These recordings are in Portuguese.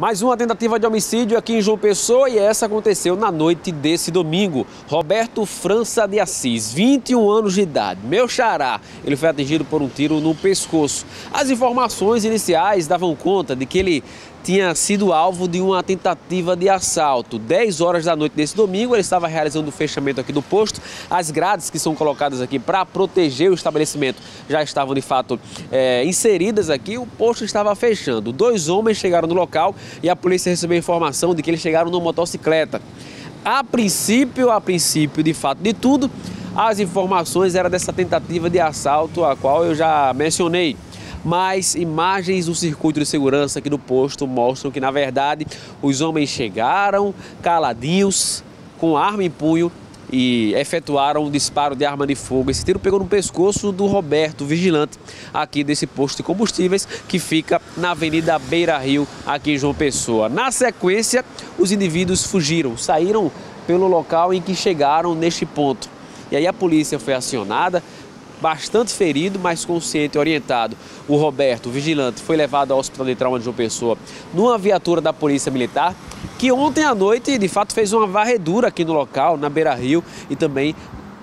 Mais uma tentativa de homicídio aqui em João Pessoa e essa aconteceu na noite desse domingo. Roberto França de Assis, 21 anos de idade, meu xará, ele foi atingido por um tiro no pescoço. As informações iniciais davam conta de que ele tinha sido alvo de uma tentativa de assalto. 10 horas da noite desse domingo, ele estava realizando o fechamento aqui do posto. As grades que são colocadas aqui para proteger o estabelecimento já estavam de fato é, inseridas aqui. O posto estava fechando. Dois homens chegaram no local e a polícia recebeu informação de que eles chegaram numa motocicleta. A princípio, a princípio, de fato de tudo, as informações eram dessa tentativa de assalto, a qual eu já mencionei mas imagens do circuito de segurança aqui do posto mostram que, na verdade, os homens chegaram caladinhos, com arma em punho e efetuaram um disparo de arma de fogo. Esse tiro pegou no pescoço do Roberto, vigilante aqui desse posto de combustíveis que fica na Avenida Beira Rio, aqui em João Pessoa. Na sequência, os indivíduos fugiram, saíram pelo local em que chegaram neste ponto. E aí a polícia foi acionada, bastante ferido, mas consciente e orientado. O Roberto, o vigilante, foi levado ao Hospital de Trauma de João Pessoa numa viatura da Polícia Militar, que ontem à noite, de fato, fez uma varredura aqui no local, na Beira Rio e também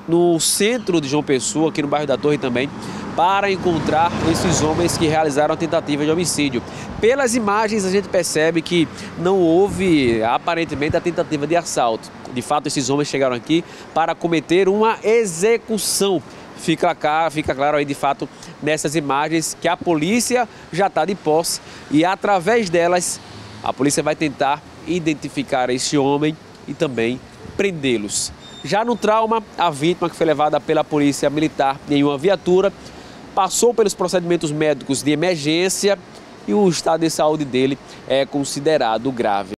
no centro de João Pessoa, aqui no bairro da Torre também, para encontrar esses homens que realizaram a tentativa de homicídio. Pelas imagens a gente percebe que não houve aparentemente a tentativa de assalto. De fato, esses homens chegaram aqui para cometer uma execução fica, fica claro aí de fato nessas imagens que a polícia já está de posse e através delas a polícia vai tentar identificar esse homem e também prendê-los. Já no trauma, a vítima que foi levada pela polícia militar em uma viatura passou pelos procedimentos médicos de emergência e o estado de saúde dele é considerado grave.